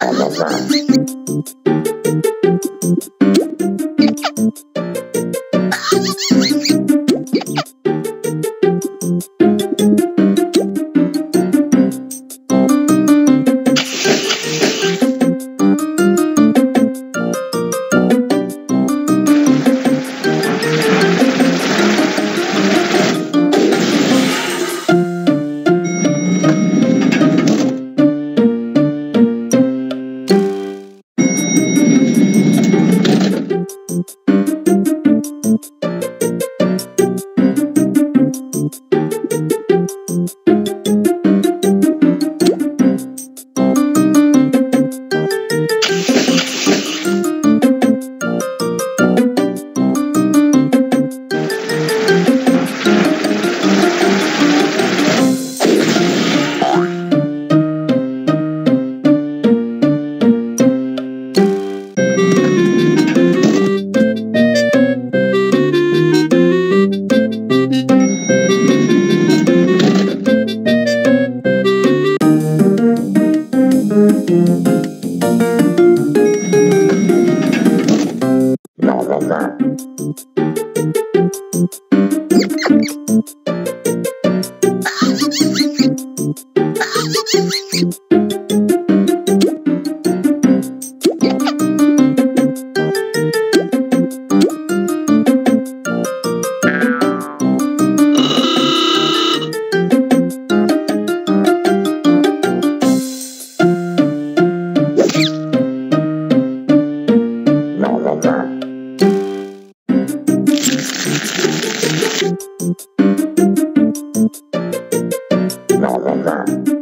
Amazon. Thank you. No, la, la.